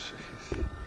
jeez.